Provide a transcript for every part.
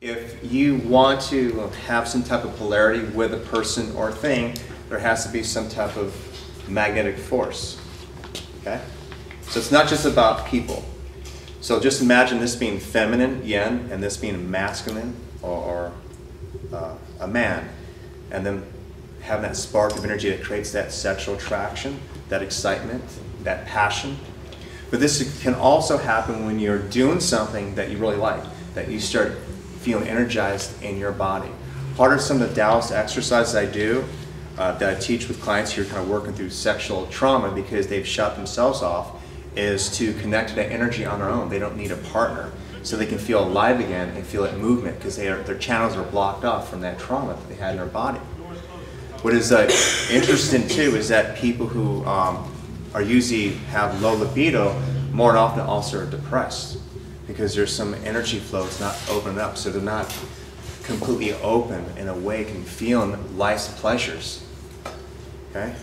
If you want to have some type of polarity with a person or thing, there has to be some type of magnetic force. Okay? So it's not just about people. So just imagine this being feminine, yin, and this being masculine or, or uh, a man. And then having that spark of energy that creates that sexual attraction, that excitement, that passion. But this can also happen when you're doing something that you really like, that you start feeling energized in your body. Part of some of the Taoist exercises I do uh, that I teach with clients who are kind of working through sexual trauma because they've shut themselves off is to connect to that energy on their own. They don't need a partner. So they can feel alive again and feel that movement because their channels are blocked off from that trauma that they had in their body. What is uh, interesting too is that people who um, are usually have low libido more often also are depressed because there's some energy flow that's not opening up, so they're not completely open and awake and feeling life's pleasures. Okay?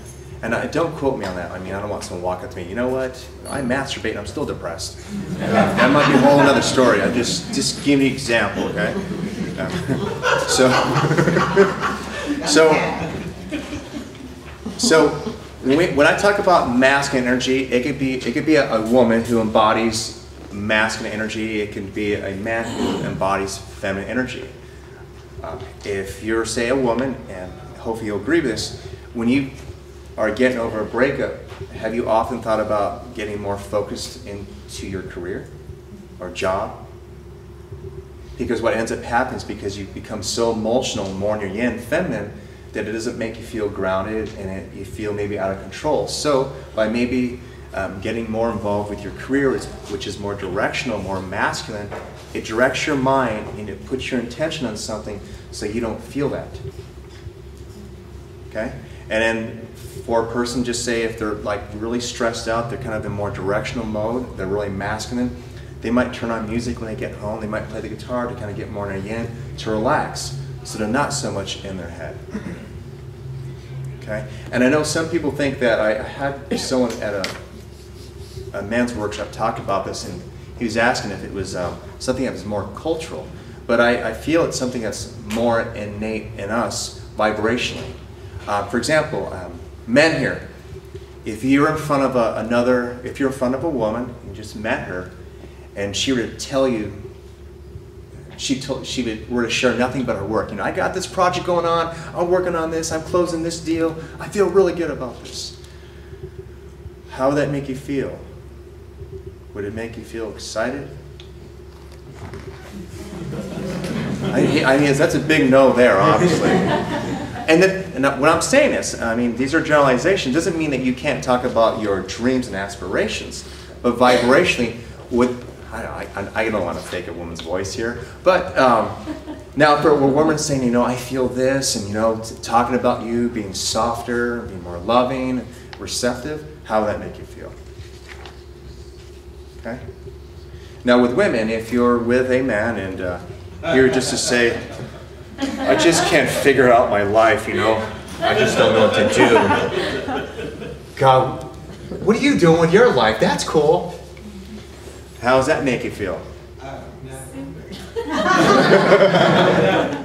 And I, don't quote me on that. I mean, I don't want someone to walk up to me, you know what? I masturbate and I'm still depressed. that might be a whole other story. I just, just give me an example, okay? so, so, so when, we, when I talk about masculine energy, it could be, it could be a, a woman who embodies masculine energy. It can be a man who embodies feminine energy. Uh, if you're, say, a woman, and hopefully you'll agree with this, when you are getting over a breakup, have you often thought about getting more focused into your career or job? Because what ends up happening is because you become so emotional, more in your yin, feminine, that it doesn't make you feel grounded and it, you feel maybe out of control. So by maybe um, getting more involved with your career, which is more directional, more masculine, it directs your mind and it puts your intention on something so you don't feel that. Okay? And then for a person, just say if they're like really stressed out, they're kind of in more directional mode, they're really masculine, they might turn on music when they get home, they might play the guitar to kind of get more in yin to relax. So they're not so much in their head. Okay? And I know some people think that I had someone at a a men's workshop talked about this, and he was asking if it was um, something that was more cultural. But I, I, feel it's something that's more innate in us vibrationally. Uh, for example, um, men here, if you're in front of a, another, if you're in front of a woman, you just met her, and she were to tell you, she told, she would, were to share nothing but her work. You know, I got this project going on. I'm working on this. I'm closing this deal. I feel really good about this. How would that make you feel? Would it make you feel excited? I, I mean, that's a big no there, obviously. and, and what I'm saying is, I mean, these are generalizations. Doesn't mean that you can't talk about your dreams and aspirations, but vibrationally, with I, I, I don't want to fake a woman's voice here, but um, now for a woman saying, you know, I feel this, and you know, talking about you being softer, being more loving, receptive, how would that make you feel? Okay? Now, with women, if you're with a man and uh, here just to say, I just can't figure out my life, you know, I just don't know what to do. God, what are you doing with your life? That's cool. How does that make you feel? Uh,